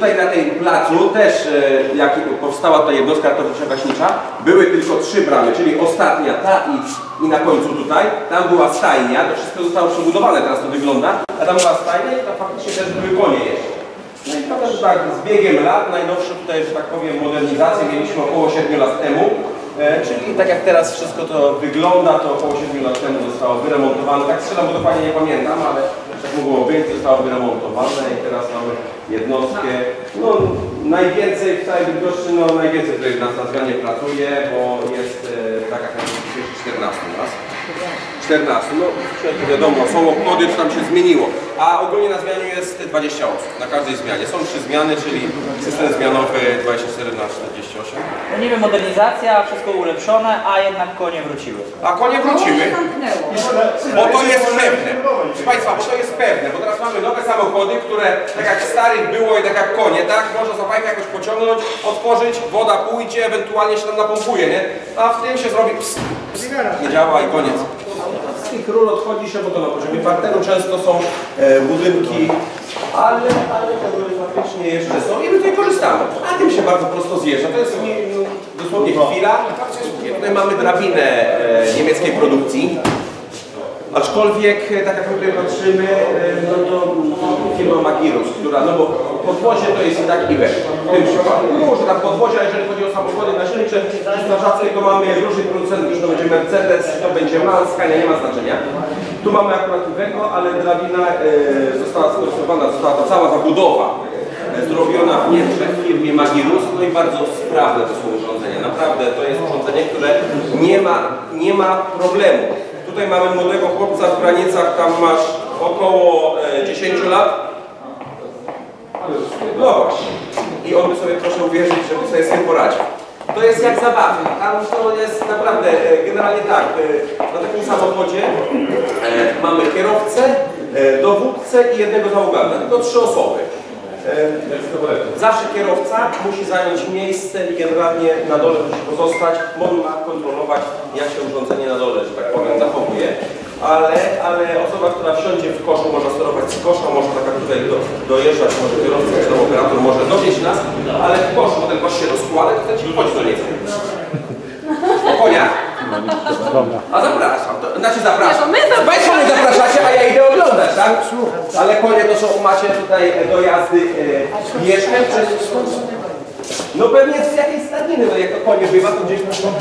tutaj na tej placu też, e, jak powstała ta jednostka ratowniczo-gaśnicza, były tylko trzy bramy, czyli ostatnia, ta i, i na końcu tutaj. Tam była stajnia, to wszystko zostało przebudowane, teraz to wygląda, a tam była stajnia i tam faktycznie też były konie jeszcze. No i prawda, że tak z biegiem lat, najnowsze tutaj, że tak powiem, modernizacje mieliśmy około 7 lat temu. E, czyli tak jak teraz wszystko to wygląda, to około 7 lat temu zostało wyremontowane. Tak strzelam, bo dokładnie nie pamiętam, ale tak mogło być, zostało wyremontowane i teraz mamy jednostkę. No najwięcej w całej Bydgoszczy, no najwięcej tutaj nas na zmianie pracuje, bo jest e, tak jak najwięcej 14 nas. 14, no wiadomo, są obchody, czy tam się zmieniło. A ogólnie na zmianie jest 20 osób, na każdej zmianie. Są trzy zmiany, czyli system zmianowy 24 na 48. No niby modernizacja, wszystko ulepszone, a jednak konie wróciły. A konie wróciły, Zamknęło. bo to jest pewne. Proszę Państwa, bo to jest pewne, bo teraz mamy nowe samochody, które tak jak starych było i tak jak konie, tak? Można za fajkę jakoś pociągnąć, otworzyć, woda pójdzie, ewentualnie się tam napompuje, nie? A w tym się zrobi pst, pst, nie działa i koniec. Ról odchodzi się, bo to na poziomie parteru często są e, budynki, ale, ale te rury faktycznie jeszcze są i my tutaj korzystamy. A tym się bardzo prosto zjeżdża. To jest nie, no, dosłownie chwila. Tutaj mamy drabinę e, niemieckiej produkcji. Aczkolwiek, e, tak jak tutaj patrzymy, e, no to firma Magirus, która, no bo podwozie to jest i tak i we. W tym przypadku, no może tam podwozie, a jeżeli chodzi o samochody nasilnicze, strażackie, to mamy różnych producentów, czy to będzie Mercedes, czy to będzie MAN, Scania, nie ma znaczenia. Tu mamy akurat Iveco, ale drabina e, została skonstruowana, została ta cała zabudowa zrobiona w Niemczech w firmie Magirus, no i bardzo sprawne to są urządzenia. Naprawdę to jest urządzenie, które nie ma, nie ma problemu. Tutaj mamy młodego chłopca w granicach, tam masz około e, 10 lat. No. I on by sobie proszę uwierzyć, żeby sobie z tym poradził. To jest jak zabawa. Tam to jest naprawdę e, generalnie tak. e, Na takim samochodzie e, mamy kierowcę, e, dowódcę i jednego załoganta. Tylko trzy osoby. E, Zawsze kierowca musi zająć miejsce i generalnie na dole musi pozostać. On ma kontrolować, jak się urządzenie na dole, że tak powiem, zachowuje. Ale, ale osoba, która wsiądzie w koszu, może sterować z kosza, może taka tutaj do, dojeżdżać, może kierowca czy operator może dowieść nas, ale w koszu, bo ten kosz się rozkłada, to ci wchodzi do niego. Koniach? A zapraszam, to, znaczy zapraszam. Nie, to my zapraszamy. Państwo mnie zapraszacie, a ja idę oglądać, tak? Ale konie to są, macie tutaj e, dojazdy e, mieszkań przez... No pewnie z jakiejś stadniny, no jak to konie bywa, to gdzieś muszą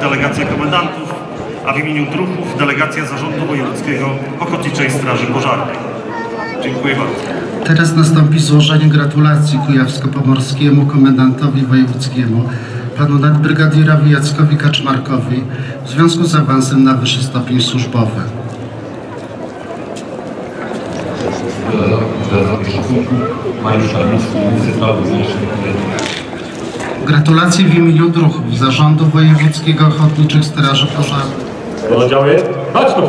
delegacja komendantów, a w imieniu druhów delegacja Zarządu Wojewódzkiego Ochotniczej Straży Pożarnej. Dziękuję bardzo. Teraz nastąpi złożenie gratulacji Kujawsko-Pomorskiemu Komendantowi Wojewódzkiemu, panu nadbrygadierawi Jackowi Kaczmarkowi w związku z awansem na wyższy stopień służbowy. Mariusz minister spraw wewnętrznych Gratulacje w imieniu druhów Zarządu Wojewódzkiego Ochotniczych Straży Pożarnych. Oddziały, chodź tu!